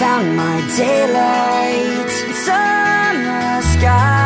found my daylight in summer skies.